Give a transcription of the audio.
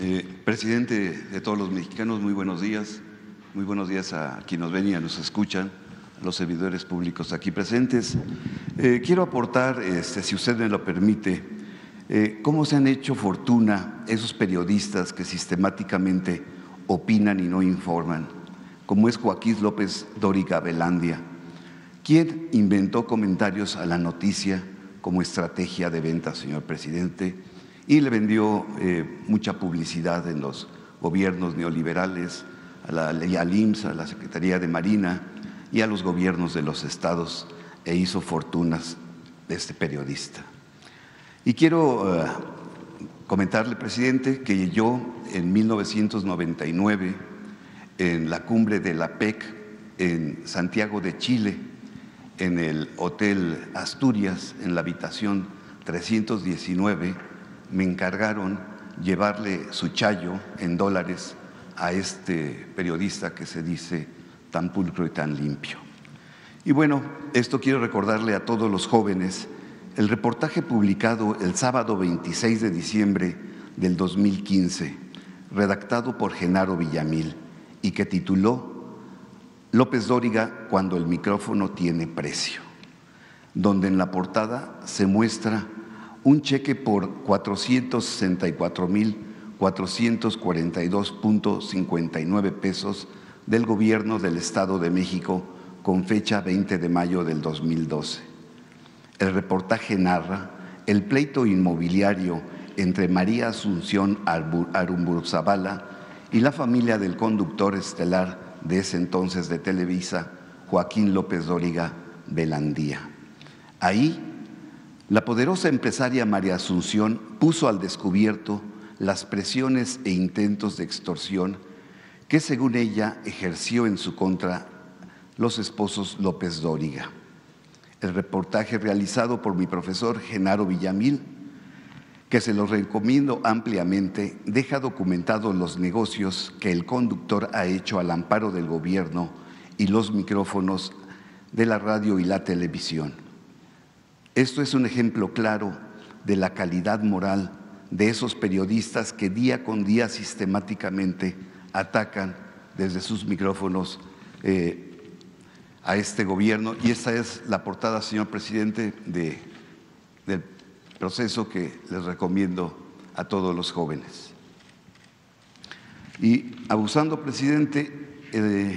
Eh, presidente de todos los mexicanos, muy buenos días. Muy buenos días a quienes nos ven y nos escuchan, a los servidores públicos aquí presentes. Eh, quiero aportar, este, si usted me lo permite, eh, cómo se han hecho fortuna esos periodistas que sistemáticamente opinan y no informan, como es Joaquín López Dóriga Velandia, quien inventó comentarios a la noticia como estrategia de venta, señor presidente, y le vendió eh, mucha publicidad en los gobiernos neoliberales, a la al IMSS, a la Secretaría de Marina y a los gobiernos de los estados e hizo fortunas de este periodista. Y quiero eh, comentarle, presidente, que yo en 1999, en la cumbre de la PEC en Santiago de Chile, en el Hotel Asturias, en la habitación 319, me encargaron llevarle su chayo en dólares a este periodista que se dice tan pulcro y tan limpio. Y bueno, esto quiero recordarle a todos los jóvenes el reportaje publicado el sábado 26 de diciembre del 2015, redactado por Genaro Villamil y que tituló López Dóriga cuando el micrófono tiene precio, donde en la portada se muestra un cheque por 464.442.59 pesos del gobierno del Estado de México con fecha 20 de mayo del 2012. El reportaje narra el pleito inmobiliario entre María Asunción Arumburzabala y la familia del conductor estelar de ese entonces de Televisa, Joaquín López Dóriga Belandía. Ahí la poderosa empresaria María Asunción puso al descubierto las presiones e intentos de extorsión que según ella ejerció en su contra los esposos López Dóriga. El reportaje realizado por mi profesor Genaro Villamil, que se lo recomiendo ampliamente, deja documentados los negocios que el conductor ha hecho al amparo del gobierno y los micrófonos de la radio y la televisión. Esto es un ejemplo claro de la calidad moral de esos periodistas que día con día sistemáticamente atacan desde sus micrófonos eh, a este gobierno. Y esta es la portada, señor presidente, de, del proceso que les recomiendo a todos los jóvenes. Y abusando, presidente, eh,